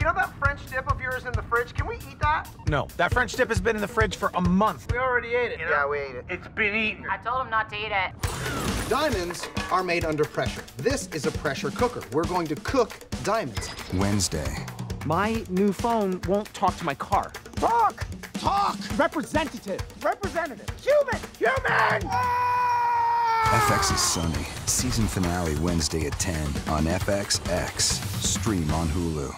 You know that French dip of yours in the fridge? Can we eat that? No, that French dip has been in the fridge for a month. We already ate it. Yeah, we ate it. It's been eaten. I told him not to eat it. Diamonds are made under pressure. This is a pressure cooker. We're going to cook diamonds. Wednesday. My new phone won't talk to my car. Talk! Talk! Representative. Representative. Human. Human. FX is Sunny. Season finale Wednesday at 10 on FXX. Stream on Hulu.